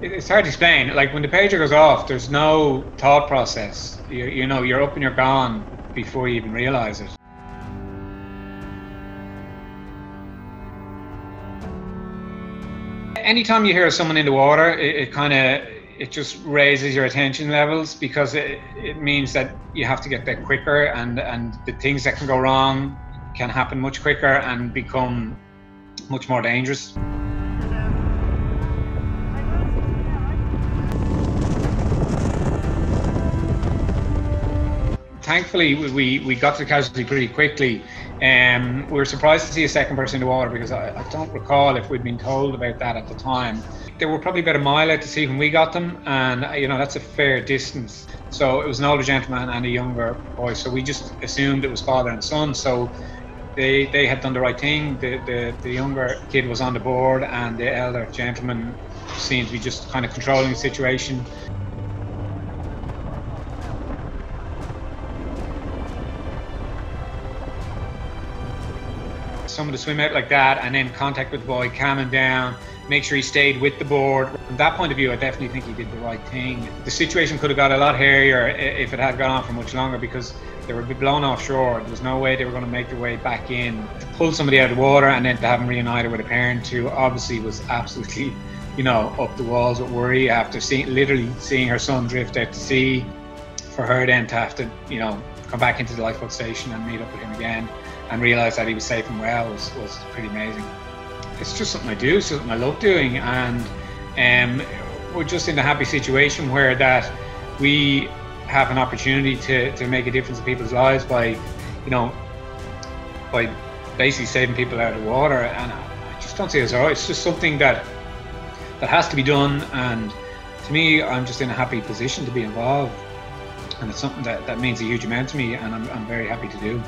it's hard to explain. Like when the pager goes off, there's no thought process. You, you know, you're up and you're gone before you even realize it. Anytime you hear someone in the water, it, it kind of it just raises your attention levels because it, it means that you have to get there quicker and, and the things that can go wrong can happen much quicker and become much more dangerous. Thankfully, we, we got to the casualty pretty quickly. Um, we were surprised to see a second person in the water because I, I don't recall if we'd been told about that at the time. They were probably about a mile out to sea when we got them, and you know that's a fair distance. So it was an older gentleman and a younger boy. So we just assumed it was father and son. So they they had done the right thing. The, the the younger kid was on the board, and the elder gentleman seemed to be just kind of controlling the situation. Someone to swim out like that, and then contact with the boy, calm him down, make sure he stayed with the board. From that point of view, I definitely think he did the right thing. The situation could have got a lot hairier if it had gone on for much longer because they were blown offshore. There was no way they were going to make their way back in. To pull somebody out of the water and then to have them reunited with a parent who obviously was absolutely, you know, up the walls with worry after seeing, literally seeing her son drift out to sea. For her then to have to, you know, come back into the lifeboat station and meet up with him again and realise that he was safe and well was, was pretty amazing. It's just something I do, something I love doing, and um, we're just in a happy situation where that we have an opportunity to, to make a difference in people's lives by, you know, by basically saving people out of water. And I just don't see it as It's just something that that has to be done. And to me, I'm just in a happy position to be involved. And it's something that, that means a huge amount to me, and I'm, I'm very happy to do.